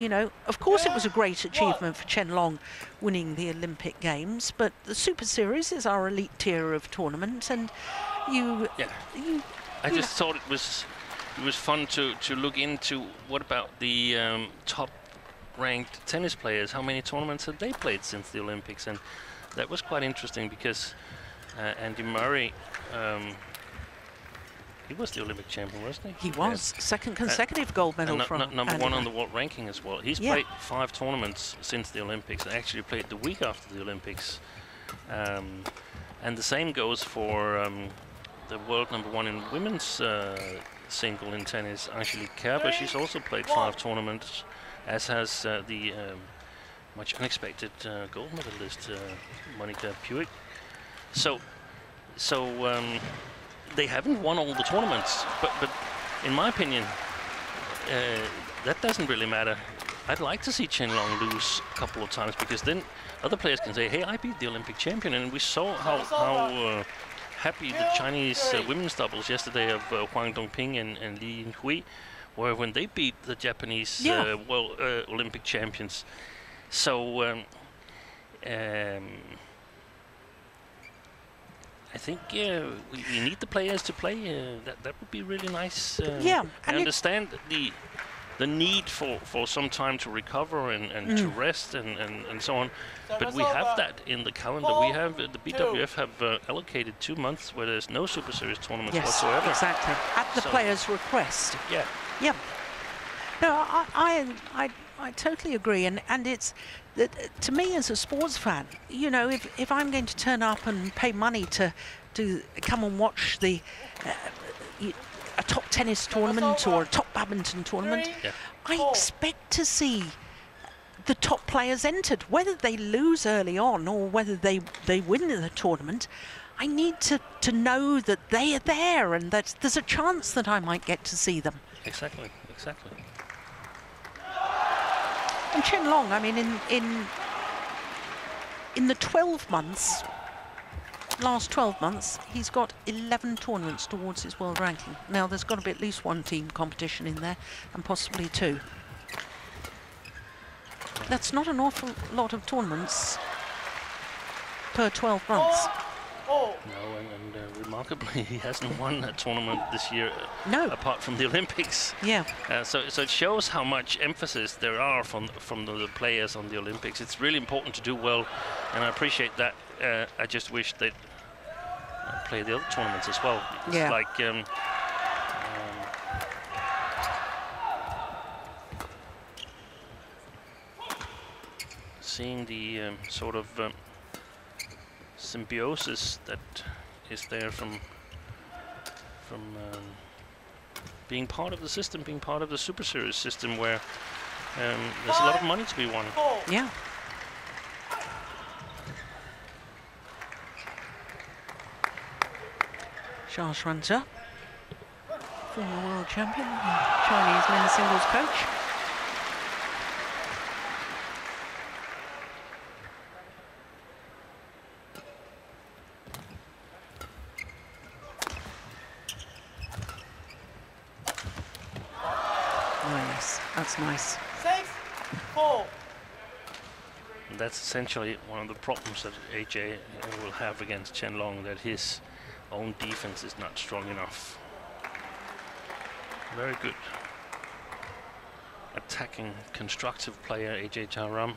You know, of course, it was a great achievement for Chen Long winning the Olympic Games, but the Super Series is our elite tier of tournament, and you, Yeah. you, I you just thought it was it was fun to to look into what about the um, top ranked tennis players? How many tournaments have they played since the Olympics? And that was quite interesting because uh, Andy Murray. Um, he was the Olympic champion, wasn't he? he was second consecutive gold medal from nu- number one on the world ranking as well. He's Yeah. played five tournaments since the Olympics. and Actually played the week after the Olympics. Um, and the same goes for um, the world number one in women's uh, single in tennis, Angelique Kerber. She's also played five tournaments, as has uh, the um, much unexpected uh, gold medalist uh, Monica Puig. So, so um, they haven't won all the tournaments, but but in my opinion, uh, that doesn't really matter. I'd like to see Chen Long lose a couple of times because then other players can say, "Hey, I beat the Olympic champion," and we saw how how uh, happy the Chinese uh, women's doubles yesterday of uh, Huang Dongping and, and Li Yinhui were when they beat the Japanese Yeah. uh, well uh, Olympic champions. So. Um, um, I think yeah, we, we need the players to play. Uh, that that would be really nice. Uh, Yeah, I understand the the need for, for some time to recover and, and to Mm. rest and, and, and so on. But Service we have that in the calendar. We have uh, the BWF have uh, allocated two months where there's no Super Series tournaments Yes, whatsoever. exactly. At the So- player's request. Yeah, Yeah. No, I, I, I, I totally agree, and and it's that to me as a sports fan, you know, if if I'm going to turn up and pay money to to come and watch the uh, y- a top tennis tournament or a top badminton tournament, Yeah. I expect to see the top players entered, whether they lose early on or whether they they win the tournament. I need to, to know that they are there and that there's a chance that I might get to see them. exactly, exactly. And Long, I mean, in in in the 12 months, last 12 months, he's got 11 tournaments towards his world ranking. Now, there's got to be at least one team competition in there, and possibly two. That's not an awful lot of tournaments per 12 months. Oh, No, and, and uh, remarkably, he hasn't won a tournament this year, uh, No. apart from the Olympics. Yeah, Uh, so, so it shows how much emphasis there are from from the, the players on the Olympics. It's really important to do well, and I appreciate that. Uh, I just wish they'd uh, play the other tournaments as well. It's Yeah. like um, um, seeing the um, sort of um, symbiosis that is there from from um, being part of the system, being part of the Super Series system, where um, there's a lot of money to be won. yeah. Xia Xuanze, former world champion, Chinese men's singles coach. Oh yes, that's nice. Six, four. And that's essentially one of the problems that AJ will have against Chen Long, that his own defense is not strong enough. Very good. Attacking, constructive player, AJ Jayaram.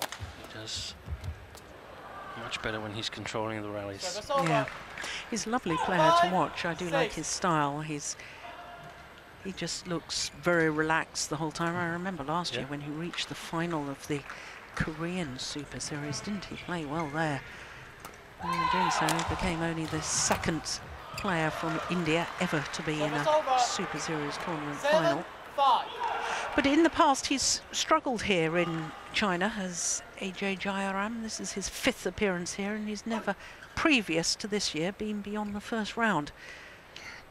He does much better when he's controlling the rallies. Yeah, he's a lovely player to watch. I do like his style. He's he just looks very relaxed the whole time. I remember last year when he reached the final of the Korean Super Series, didn't he play well there? And in doing so, he became only the second player from India ever to be in a Super Series tournament Seven, final. five. But in the past, he's struggled here in China as AJ Jayaram. This is his fifth appearance here, and he's never, previous to this year, been beyond the first round.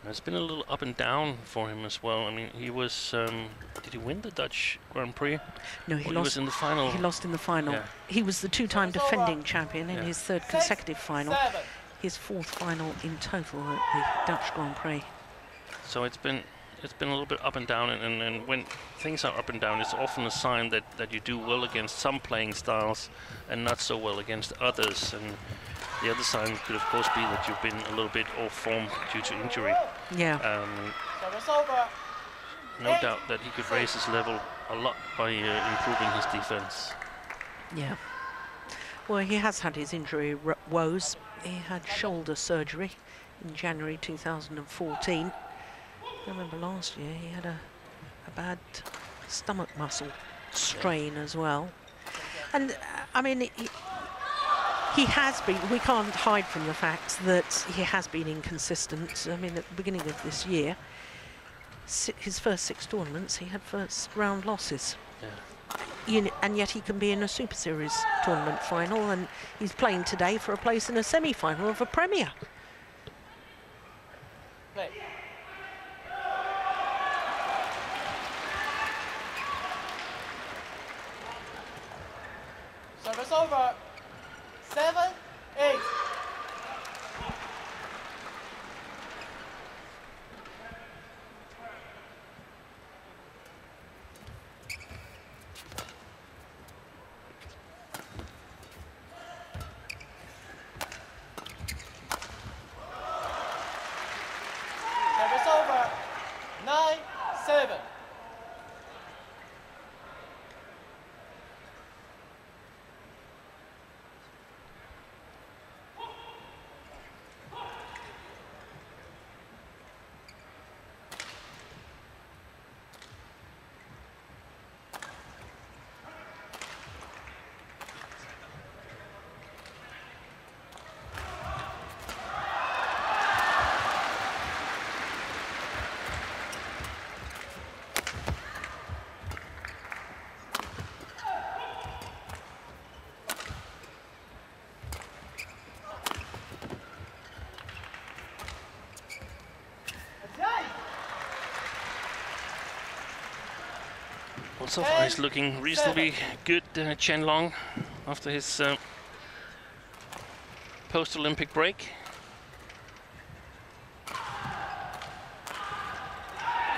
It's been a little up and down for him as well. I mean, he was. Um, did he win the Dutch Grand Prix? No, he Well, he lost. was in the final. He lost in the final. Yeah. He was the two-time defending champion in Yeah. his third Six, consecutive final. Seven. His fourth final in total at the Dutch Grand Prix. So it's been it's been a little bit up and down, and, and, and when things are up and down, it's often a sign that, that you do well against some playing styles and not so well against others. And the other sign could, of course, be that you've been a little bit off form due to injury. Yeah. Um, no doubt that he could raise his level a lot by uh, improving his defense. Yeah. Well, he has had his injury woes. He had shoulder surgery in January 2014. I remember last year he had a, a bad stomach muscle strain as well. And uh, I mean, he, he has been, we can't hide from the fact that he has been inconsistent. I mean, at the beginning of this year, si- his first six tournaments, he had first round losses Yeah. you and yet he can be in a Super Series tournament final, and he's playing today for a place in a semi-final of a Premier. Play. Service over. Seven, eight. Service over. Nine, seven. So far he's looking reasonably good, uh, Chen Long, after his uh, post-Olympic break.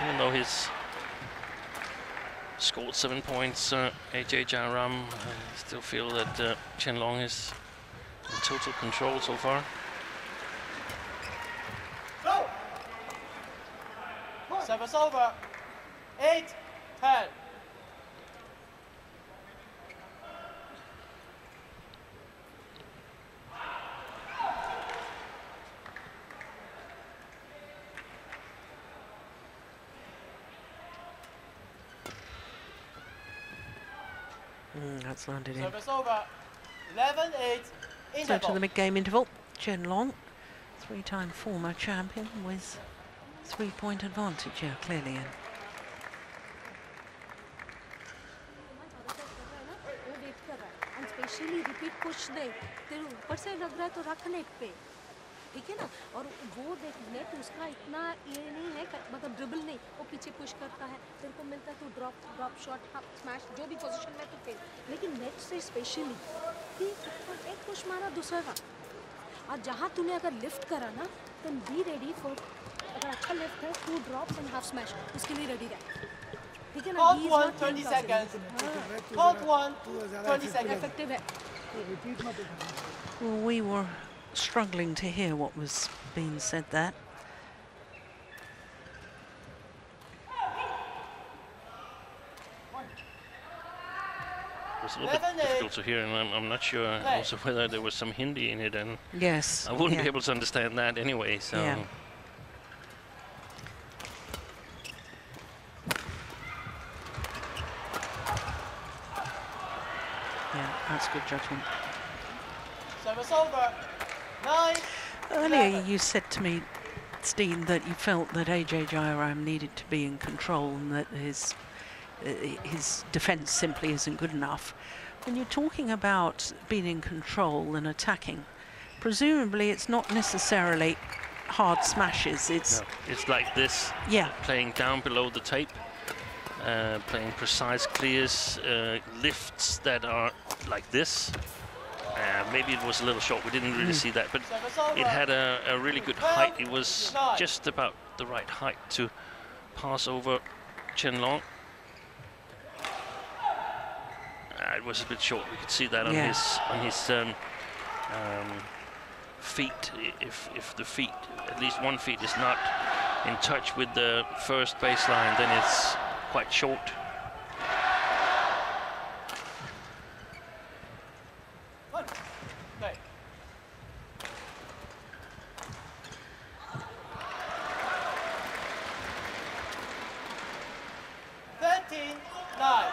Even though he's scored seven points, uh, AJ Jayaram, I still feel that uh, Chen Long is in total control so far. Service over. Eight, ten. Mm, that's landed in. Service over. Eleven, eight. So Interval. to the mid-game interval, Chen Long, three-time former champion with three-point advantage here, clearly. And वो wait कर रहा है and specially repeat push दे तेरे ऊपर से लग रहा है तो रख नेट पे ठीक है ना? और वो देख नेट उसका इतना ये नहीं है मतलब ड्रिबल नहीं वो पीछे पुश करता है तेरे को मिलता है तो ड्रॉप ड्रॉप शॉट स्मैश जो भी पोजीशन में तो फेल लेकिन नेट से स्पेशली कि एक पुश मारा दूसरा का और जहाँ तूने अगर लिफ्ट करा ना देन बी रेडी फॉर अगर अच्छा लिफ्ट है two drops and half smash उसके लिए रेडी रहे. ठीक है ना? One, not 20 playing seconds. हाँ, Hold one, 20 seconds. effective है. Well, we were struggling to hear what was being said there. It was a little bit difficult to hear, and I'm, I'm not sure also whether there was some Hindi in it, and Yes. I wouldn't yeah. be able to understand that anyway. So. Yeah. Yeah, that's good judgment. Service over. Nine. Earlier, Seven. you said to me, Steen, that you felt that AJ Jayaram needed to be in control and that his uh, his defence simply isn't good enough. When you're talking about being in control and attacking, presumably it's not necessarily hard smashes. It's No, it's like this, yeah, playing down below the tape, uh, playing precise clears, uh, lifts that are like this. Uh, maybe it was a little short, we didn't really see that, but it had a, a really good height. It was just about the right height to pass over Chen Long. Uh, it was a bit short. We could see that on Yeah. his on his um, um, feet. If if the feet, at least one feet, is not in touch with the first baseline, then it's quite short. One. Okay. Thirteen, nine.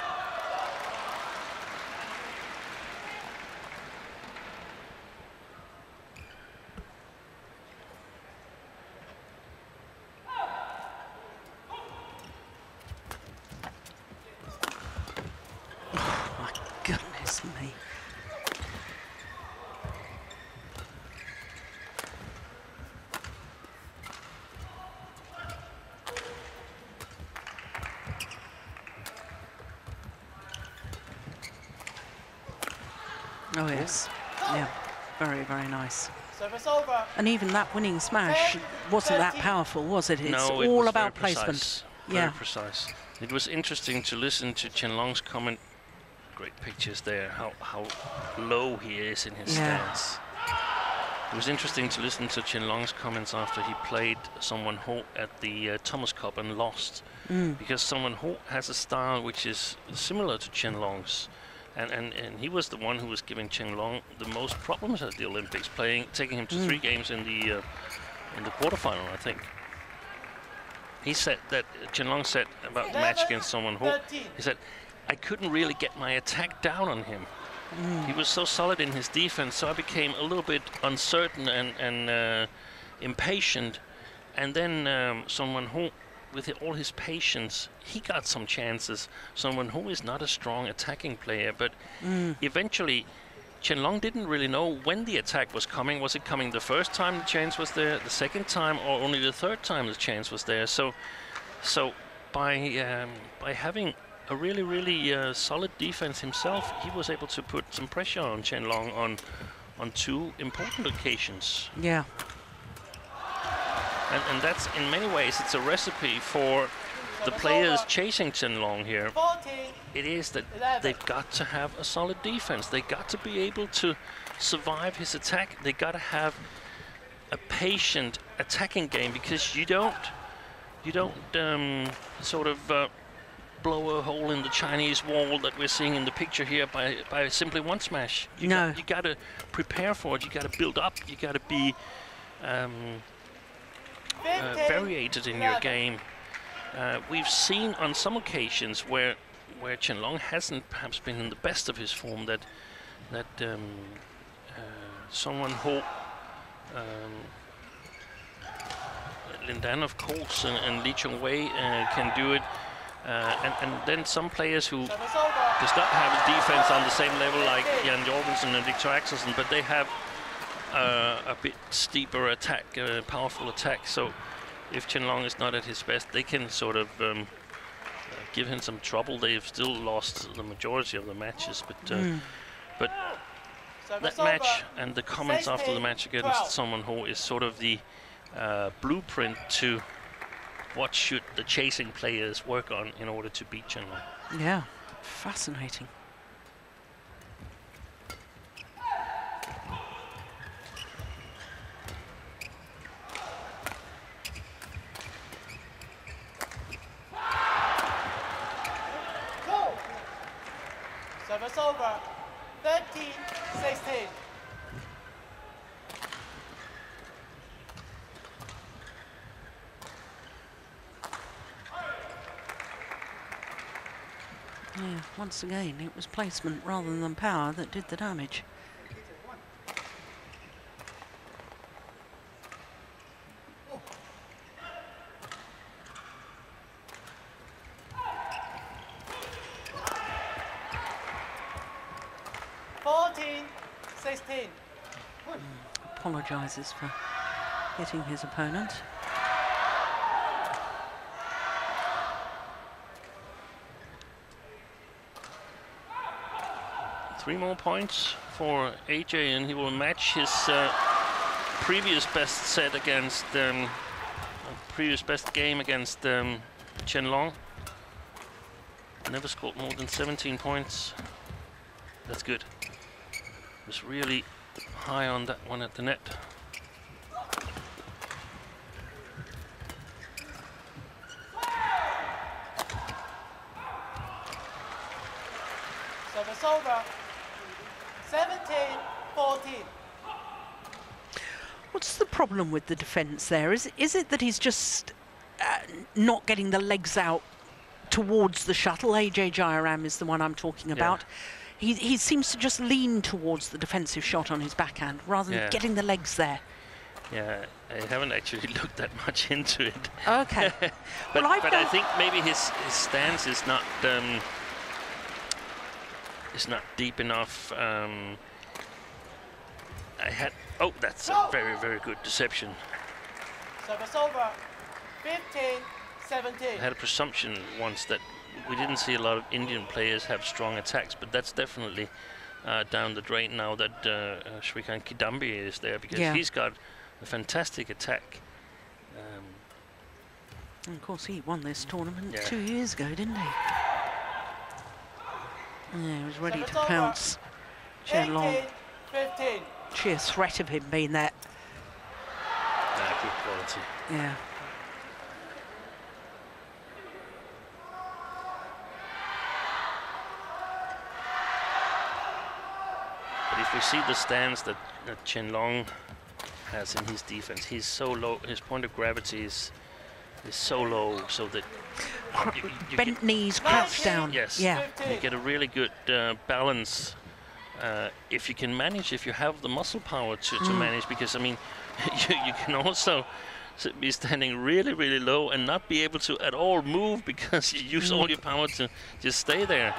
My goodness me. Oh yes, yeah, very very nice. Service over. And even that winning smash wasn't that powerful, was it? It's no, it all was about very placement. Precise, very Yeah. precise. It was interesting to listen to Chen Long's comment. Great pictures there. How how low he is in his Yeah. stance. It was interesting to listen to Chen Long's comments after he played Son Wan-ho at the uh, Thomas Cup and lost, Mm. because Son Wan-ho has a style which is similar to Chen Long's. And, and, and he was the one who was giving Chen Long the most problems at the Olympics, playing, taking him to Mm. three games in the uh, in the quarterfinal, I think. He said that Chen Long said about the match against Son Wan-ho Thirteen. he said I couldn't really get my attack down on him. He was so solid in his defense, so I became a little bit uncertain and and uh, impatient. And then um, Son Wan-ho, with all his patience, he got some chances. Son Wan-ho is not a strong attacking player, but eventually. Chen Long didn't really know when the attack was coming. Was it coming the first time the chance was there, the second time, or only the third time the chance was there? So, so by um, by having a really really uh, solid defense himself, he was able to put some pressure on Chen Long on on two important occasions, Yeah, and and that's in many ways it's a recipe for the players chasing Chen Long here. It is that they've got to have a solid defense. They've got to be able to survive his attack. They've got to have a patient attacking game because you don't you don't um, sort of uh, blow a hole in the Chinese wall that we're seeing in the picture here by by simply one smash. You No. got, you got to prepare for it. You got to build up. You got to be um, uh, variated in your game. Uh, we've seen on some occasions where where Chen Long hasn't perhaps been in the best of his form that that um, uh, Son Wan-ho um, Lin Dan of course and, and Lee Chong Wei uh, can do it uh, and, and then some players who does not have a defense on the same level like Jan Jorgensen and Viktor Axelsen, but they have uh, a bit steeper attack, uh, powerful attack. So if Chen Long is not at his best, they can sort of um, uh, give him some trouble. They've still lost the majority of the matches, but uh, Mm. but that match and the comments after the match against Son Wan-ho is sort of the uh, blueprint to what should the chasing players work on in order to beat Chen Long. yeah, fascinating. Go. Service over. Thirteen, sixteen. Yeah, once again, it was placement rather than power that did the damage. Fourteen, sixteen. Apologises for hitting his opponent. Three more points for AJ, and he will match his uh, previous best set against um, previous best game against um, Chen Long. Never scored more than 17 points. That's good. Was really high on that one at the net. Service over. 17, 14. What's the problem with the defence there? Is is it that he's just uh, not getting the legs out towards the shuttle? AJ Jayaram is the one I'm talking about. He, he seems to just lean towards the defensive shot on his backhand rather than Yeah. getting the legs there. Yeah, I haven't actually looked that much into it. Okay. but Well, but I think maybe his, his stance is not um, is not deep enough. Um, I had oh, that's a very very good deception. Service over. 15, 17. I had a presumption once that we didn't see a lot of Indian players have strong attacks, but that's definitely uh, down the drain now that uh, uh, Srikanth Kidambi is there because Yeah. he's got a fantastic attack. Um, And of course, he won this tournament Yeah. two years ago, didn't he? Yeah, he was ready Seven's to over. pounce. Chen Long, 18, 15. Sheer threat of him being there. ah, good quality. Yeah. But if we see the stance that, that Chen Long has in his defense, he's so low, his point of gravity is, is so low so that you- you bent knees, crouched down. Yes. Yeah. you get a really good uh, balance uh, if you can manage, if you have the muscle power to, to Mm. manage, because I mean, you, you can also be standing really, really low and not be able to at all move because you use Mm. all your power to just stay there.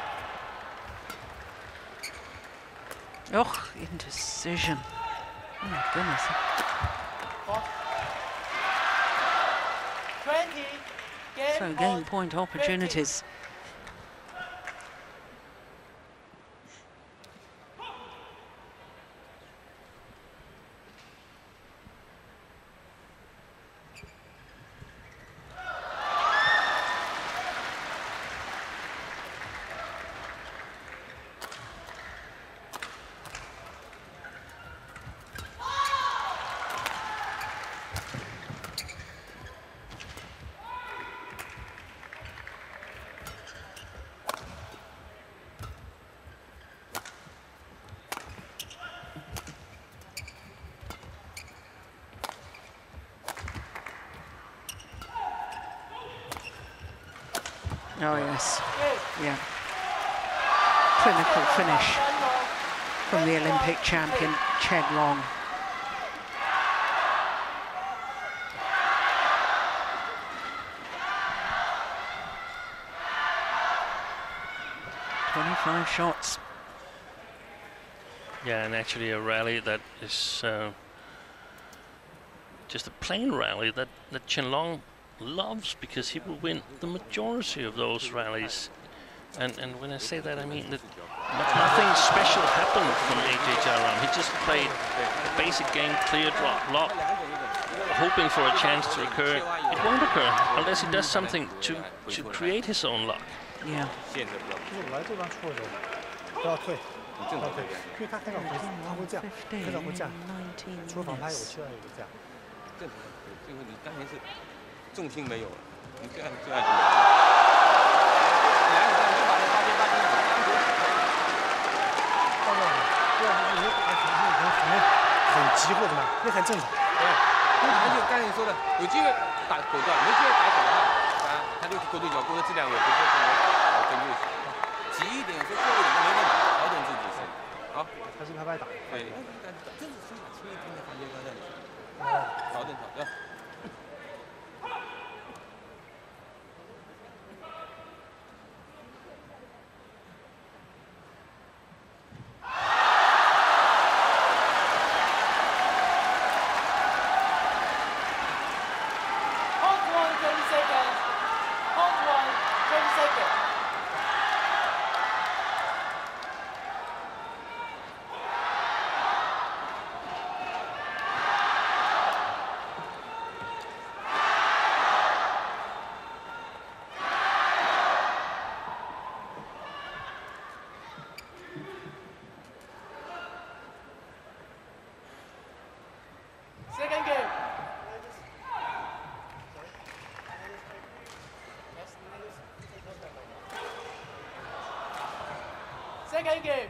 Oh, indecision. Oh my goodness. 20. Game So on game point opportunities. Oh yes. Game. Yeah. Clinical finish Chen Long. from the Olympic champion Chen Long. Twenty-five shots. Yeah, and actually a rally that is uh, just a plain rally that, that Chen Long loves because he will win the majority of those rallies. And, and when I say that, I mean that Nothing special happened from AJ Jayaram. He just played a basic game, clear drop, lock, hoping for a chance to occur. It won't occur unless he does something to, to create his own luck. Yeah. 19. 很急或者什么，那很正常。对，那就刚才你说的，有机会打果断，没机会打狗的话，啊，他就勾对角勾的质量也不是好跟就行。急一点，说过一点都没问题，调整自己是。好，还是拍拍打。对，但真是身法轻一点的环节刚才你说，调整调整。Game.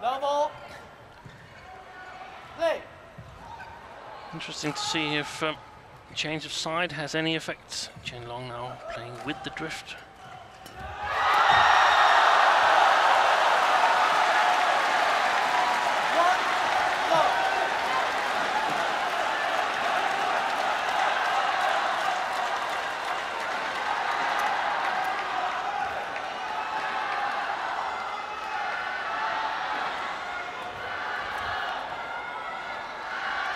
Level. Play. Interesting to see if um, change of side has any effect. Chen Long now playing with the drift. One. Go.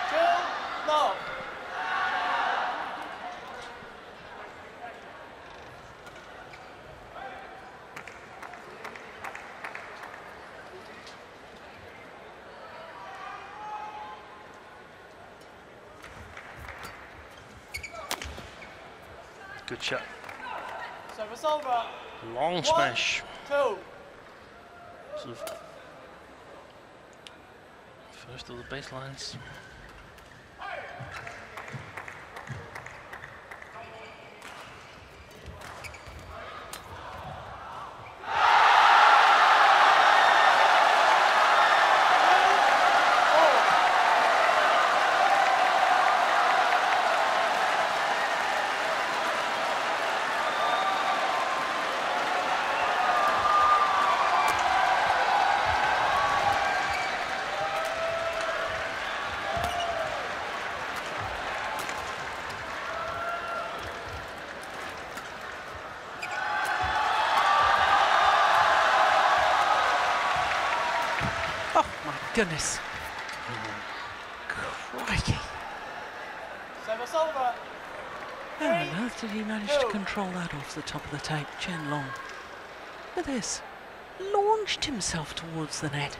Two. Love. Good shot. Service over. Long smash. Two. Sort of first of the baselines. Oh my goodness. Crikey. Service over. How on earth did he manage to control that off the top of the tape? Chen Long. Look at this. Launched himself towards the net.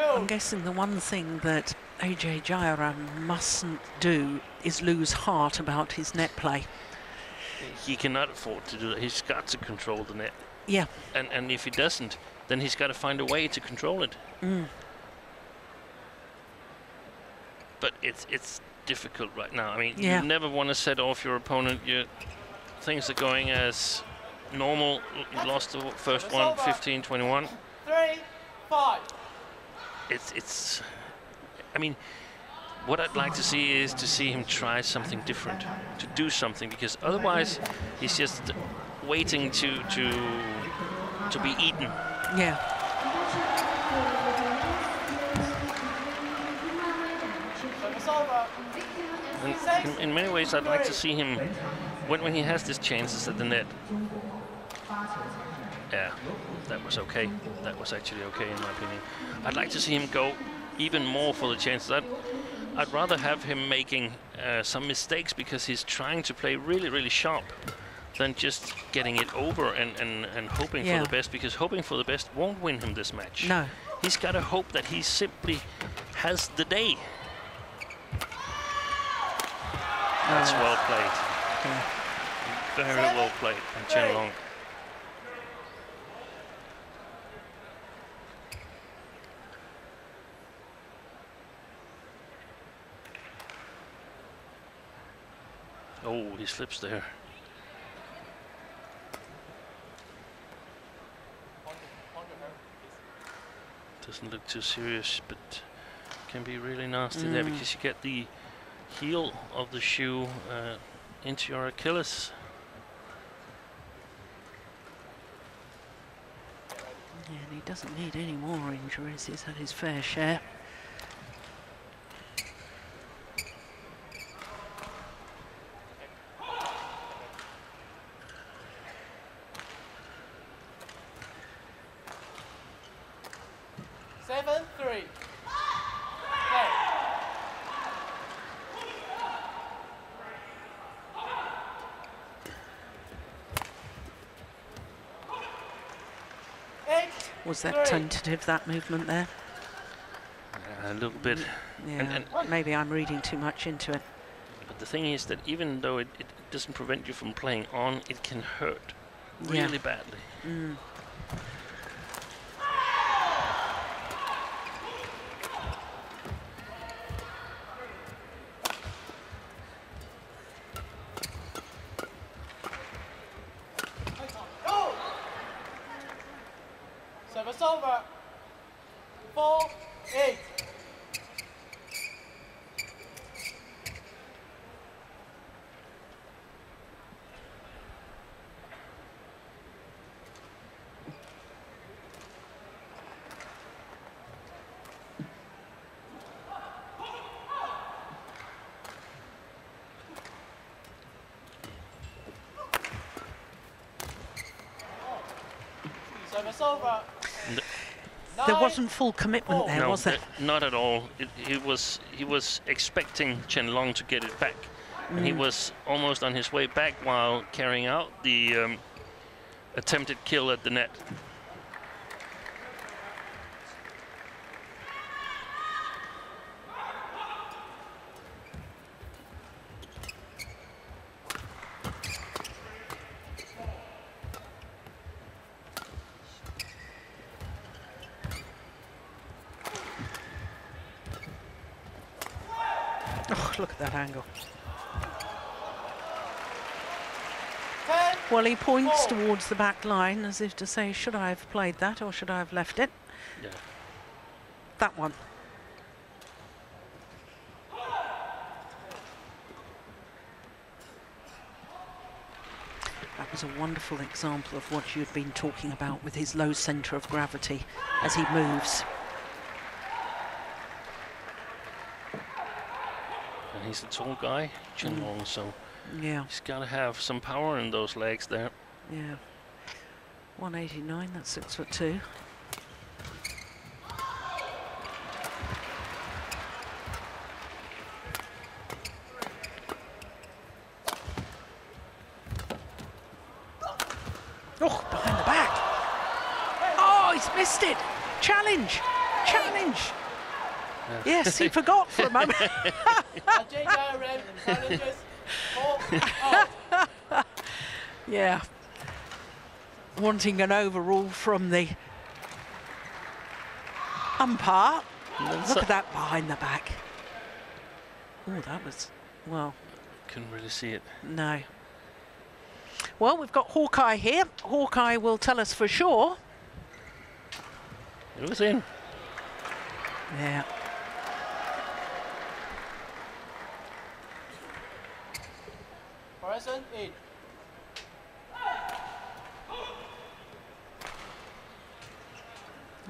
I'm guessing the one thing that AJ Jayaram mustn't do is lose heart about his net play. He cannot afford to do that. He's got to control the net. Yeah, And, and if he doesn't, then he's got to find a way to control it. Mm. But it's it's difficult right now. I mean, Yeah. you never want to set off your opponent. Your things are going as normal. You lost the first one, 15-21. Three. Five. It's it's. I mean, what I'd like to see is to see him try something different, to do something, because otherwise he's just waiting to to to be eaten. yeah. In, in many ways, I'd like to see him when when he has these chances at the net. Yeah, that was okay. That was actually okay in my opinion. I'd like to see him go even more for the chances. I'd, I'd rather have him making uh, some mistakes because he's trying to play really, really sharp than just getting it over and, and, and hoping Yeah. for the best because hoping for the best won't win him this match. No. He's got to hope that he simply has the day. That's well played. Very well played by Chen Long. Oh, he slips there. Doesn't look too serious, but can be really nasty there Mm. because you get the heel of the shoe uh, into your Achilles. Yeah, and he doesn't need any more injuries. He's had his fair share. Seven, three. Was that tentative, that movement there? Yeah, a little bit. Yeah, and, and maybe I'm reading too much into it. But the thing is that even though it, it doesn't prevent you from playing on, it can hurt yeah. really badly. Mm. Wasn't full commitment Oh. there, no, was there? uh, not at all. It, he was he was expecting Chen Long to get it back, and Mm. he was almost on his way back while carrying out the um, attempted kill at the net. Oh, look at that angle. ten, Well, he points towards the back line as if to say, should I have played that or should I have left it? Yeah. That one. That was a wonderful example of what you'd been talking about with his low centre of gravity as he moves. And he's a tall guy, Chen Mm. So Yeah, he's got to have some power in those legs there. yeah. 189, that's six foot two. Oh, behind the back. Oh, he's missed it. Challenge. Challenge. Yes, he forgot for a moment. Ajay Jayaram challenges. Four, out. Yeah. Wanting an overall from the umpire. Look at that behind the back. Oh, that was, well, Couldn't really see it. no. Well, we've got Hawkeye here. Hawkeye will tell us for sure. It was in. Yeah. Horizon eight.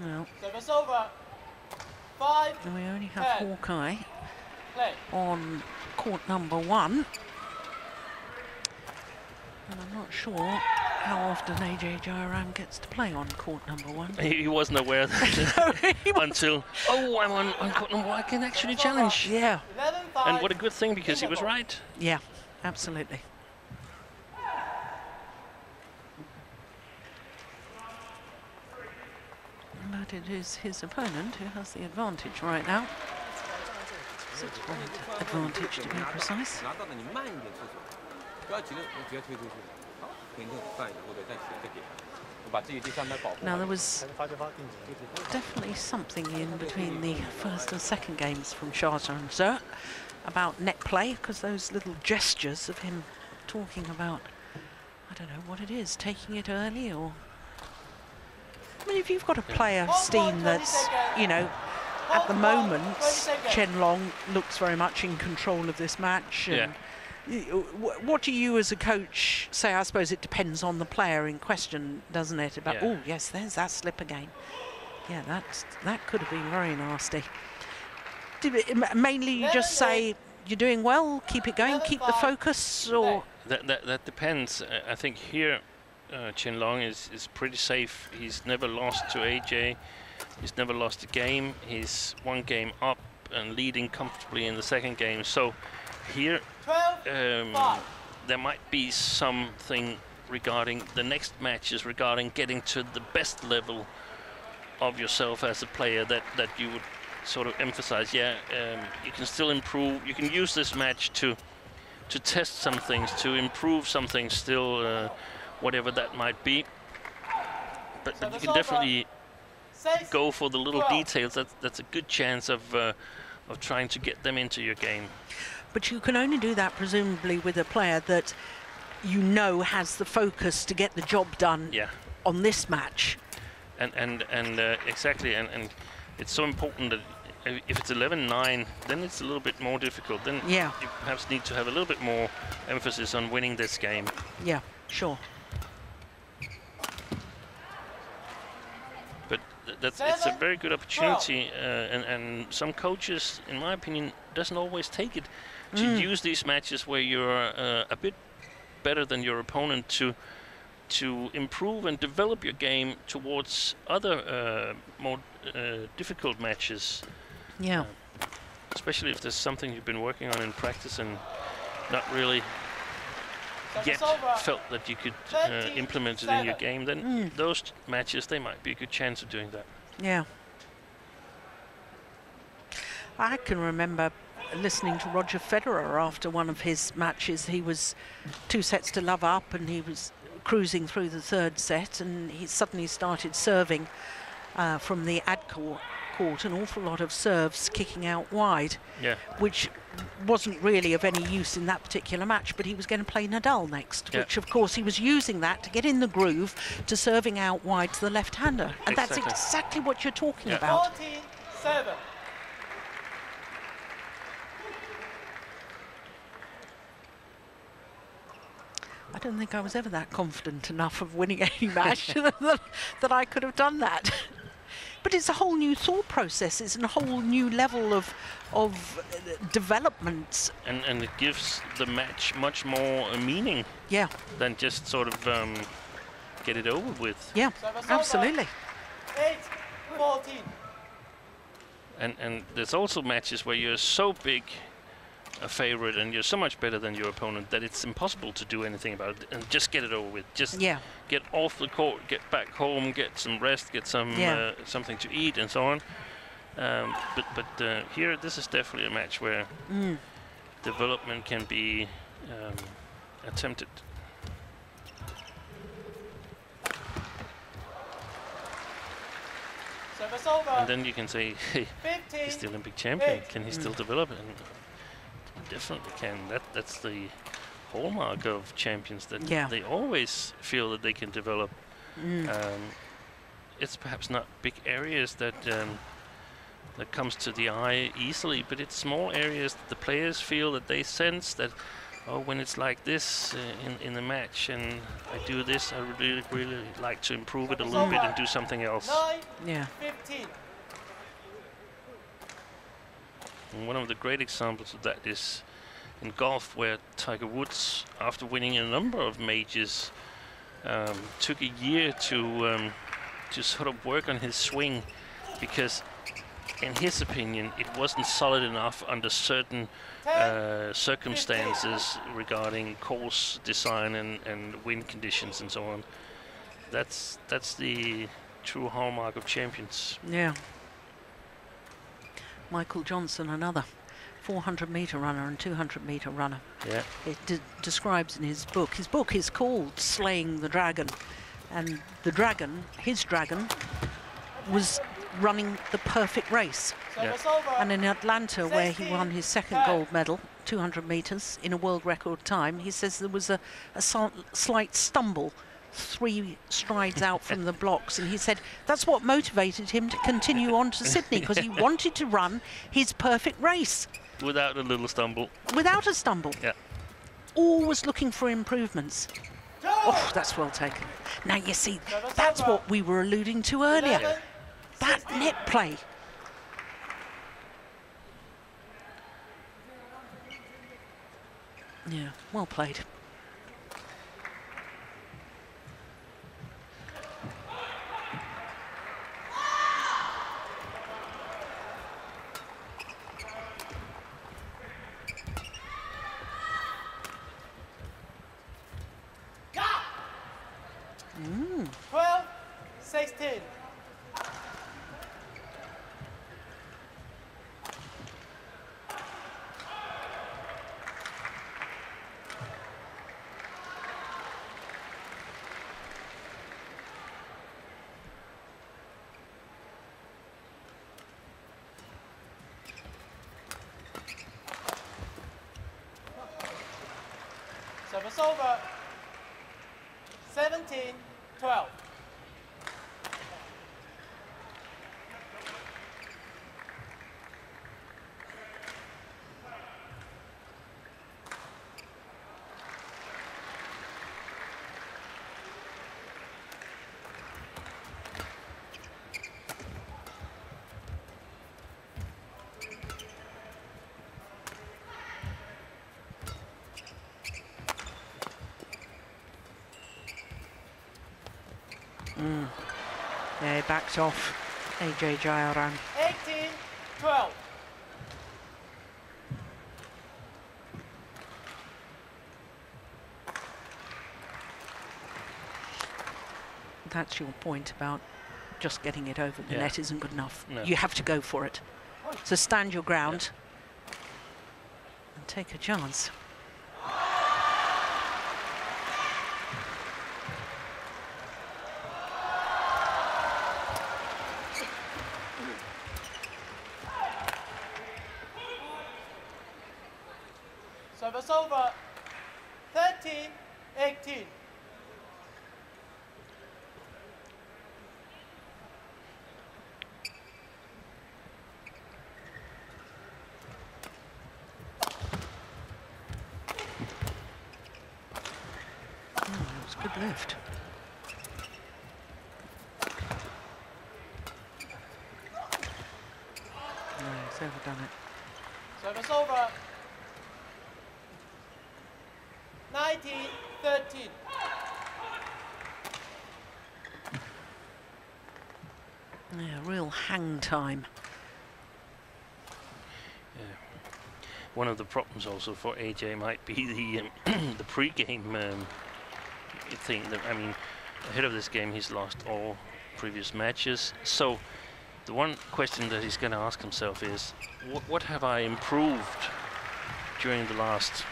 Well, Service over. Five, and we only have Ten. Hawkeye play. on court number one. And I'm not sure how often AJ Jayaram gets to play on court number one. He, he wasn't aware that He was- until, oh, I'm on, on court number one, I can actually challenge. yeah, And what a good thing because he was right. yeah, absolutely. it is his opponent who has the advantage right now. Six-point advantage, to be precise. Now there was definitely something in between the first and second games from Xia Xuanze about net play because those little gestures of him talking about, I don't know what it is, taking it early or if you've got a player Steen that's you know at the moment Chen Long looks very much in control of this match Yeah. and y- what do you as a coach say I suppose it depends on the player in question doesn't it about Yeah. oh yes there's that slip again yeah, that's that could have been very nasty. Did it, mainly you just say you're doing well, keep it going, keep the focus, or That, that, that depends. Uh, I think here uh, Chen Long is, is pretty safe. He's never lost to AJ. He's never lost a game. He's one game up and leading comfortably in the second game. So here um, there might be something regarding the next matches regarding getting to the best level of yourself as a player that that you would sort of emphasize? Yeah, um, you can still improve. You can use this match to to test some things, to improve something still, uh, whatever that might be. But, but you can definitely go for the little details. That's that's a good chance of uh, of trying to get them into your game. But you can only do that presumably with a player that you know has the focus to get the job done Yeah. on this match. and and and uh, exactly and and it's so important that if it's 11-9 then it's a little bit more difficult then Yeah. you perhaps need to have a little bit more emphasis on winning this game Yeah, sure. But th- that's it's a very good opportunity uh, and and some coaches in my opinion doesn't always take it to use these matches where you're uh, a bit better than your opponent to to improve and develop your game towards other uh, more uh, difficult matches. Yeah. especially if there's something you've been working on in practice and not really yet felt that you could uh, implement it in your game, then those matches they might be a good chance of doing that. Yeah. I can remember listening to Roger Federer after one of his matches. He was two sets to love up and he was cruising through the third set and he suddenly started serving uh, from the ad court, court an awful lot of serves kicking out wide, Yeah, which wasn't really of any use in that particular match, but he was going to play Nadal next, Yeah. which of course he was using that to get in the groove to serving out wide to the left-hander. And that's Exactly. exactly what you're talking Yeah. about. 14, I don't think I was ever that confident enough of winning any match that, that I could have done that. But it's a whole new thought process. It's a whole new level of of uh, development. and and it gives the match much more uh, meaning Yeah, than just sort of um, get it over with. yeah, absolutely. 8, 14. And and there's also matches where you're so big a favorite and you're so much better than your opponent that it's impossible to do anything about it and just get it over with. Just Yeah, get off the court, get back home, get some rest, get some Yeah. uh, something to eat, and so on. Um, but but uh, here, this is definitely a match where Mm. development can be um, attempted. And then you can say, hey, 15. he's the Olympic champion. Eight. Can he still develop? And definitely can. That that's the hallmark of champions that Yeah. they always feel that they can develop. Mm. Um, it's perhaps not big areas that um, that comes to the eye easily, but it's small areas that the players feel that they sense that. Oh, when it's like this uh, in in the match, and I do this, I really, really like to improve it a little bit and do something else. 9, yeah, 15. And one of the great examples of that is in golf, where Tiger Woods, after winning a number of majors, um, took a year to um, to sort of work on his swing because, in his opinion, it wasn't solid enough under certain uh, circumstances regarding course design and, and wind conditions and so on. That's that's the true hallmark of champions. yeah. Michael Johnson, another 400 meter runner and 200 meter runner. Yeah. it de- describes in his book. His book is called Slaying the Dragon, and the dragon, his dragon, was running the perfect race. Service over. And in Atlanta, where he won his second 16, gold medal, 200 meters in a world record time, he says there was a, a slight stumble. Three strides out from the blocks, and he said that's what motivated him to continue on to Sydney because he wanted to run his perfect race Without a little stumble. without a stumble Yeah. always looking for improvements. Oh, that's well taken. Now you see, that's what we were alluding to earlier. 11, That net play. Yeah, well played. Service over. 17, 12. Yeah, he backed off. AJ Jayaram. 18, 12. That's your point about just getting it over the Yeah. net isn't good enough. No. You have to go for it. So stand your ground and take a chance. Service over. 13, 18. Oh, that was a good lift. No, he's overdone it. Service over. 19, 13. Yeah, real hang time. Yeah. One of the problems also for AJ might be the um, the pre-game um, thing. That, I mean, ahead of this game, he's lost all previous matches. So the one question that he's going to ask himself is, what, what have I improved during the last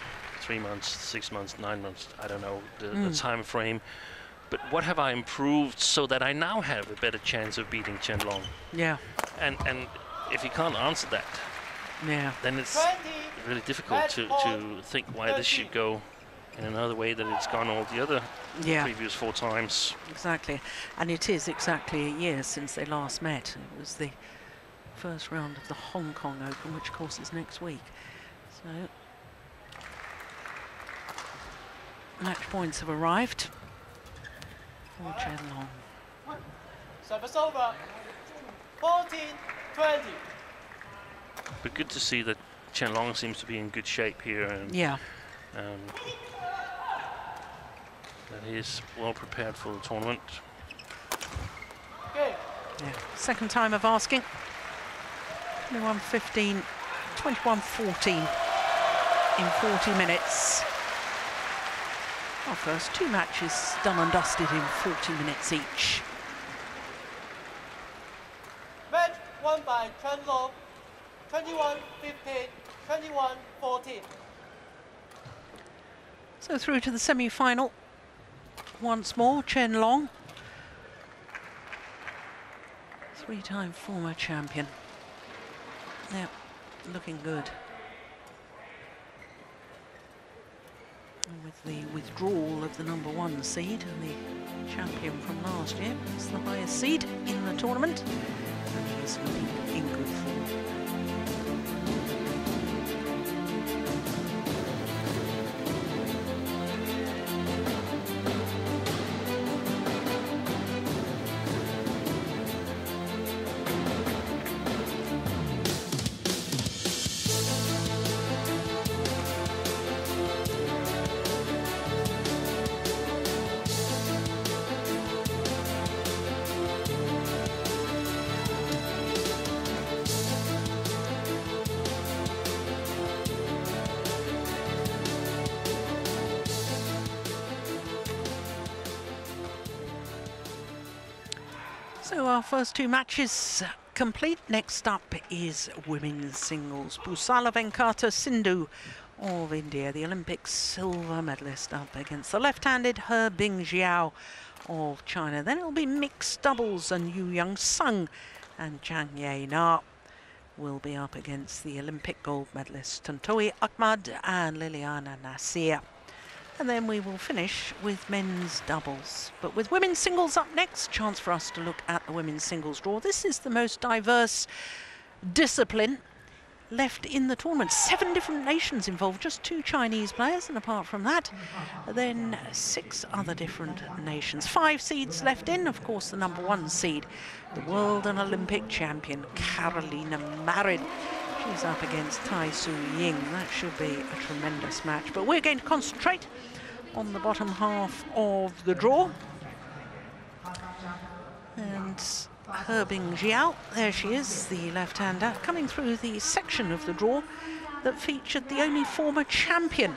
three months, six months, nine months? I don't know the, the hmm. time frame. But what have I improved so that I now have a better chance of beating Chen Long? Yeah, And and if he can't answer that, yeah. then it's 20, really difficult to, to think why this should go in another way that it's gone all the other Yeah. previous four times. Exactly. And it is exactly a year since they last met. It was the first round of the Hong Kong Open, which of course is next week. So match points have arrived for Chen Long. Service over. 14, 20. But good to see that Chen Long seems to be in good shape here and Yeah, um, that he is well prepared for the tournament. Game. yeah. Second time of asking. 21-15, 21-14 in 40 minutes. Our first two matches done and dusted in 40 minutes each. Match won by Chen Long. 21, 15, 21, 14. So through to the semi-final once more, Chen Long. Three-time former champion. Yep, looking good. With the withdrawal of the number one seed and the champion from last year, it's the highest seed in the tournament. And he's So our first two matches complete. Next up is women's singles. Pusarla Venkata Sindhu of India, the Olympic silver medalist, up against the left-handed He Bing of China. Then it'll be mixed doubles and Yoo Yeon-seong and Chang Ye Na will be up against the Olympic gold medalist Tontowi Ahmad and Liliyana Natsir. And then we will finish with men's doubles. But with women's singles up next, chance for us to look at the women's singles draw. This is the most diverse discipline left in the tournament. Seven different nations involved, just two Chinese players, and apart from that, then six other different nations. Five seeds left in, of course, the number one seed, the world and Olympic champion, Carolina Marin. She's up against Tai Tzu Ying. That should be a tremendous match. But we're going to concentrate on the bottom half of the draw. And He Bingjiao, there she is, the left-hander, coming through the section of the draw that featured the only former champion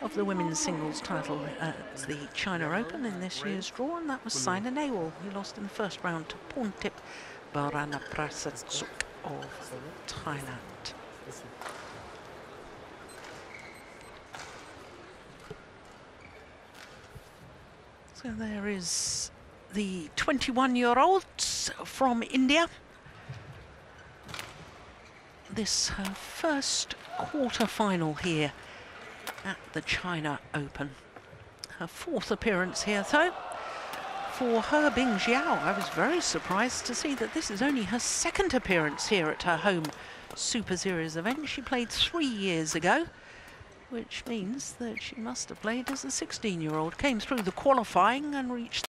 of the women's singles title at the China Open in this year's draw, and that was mm-hmm. Saina Nehwal, who lost in the first round to Porntip Buranaprasertsuk of Thailand. So there is the 21-year-old from India. This her first quarter-final here at the China Open. Her fourth appearance here, though. For He Bingjiao, I was very surprised to see that this is only her second appearance here at her home Super Series event. She played three years ago which means that she must have played as a 16-year-old. Came through the qualifying and reached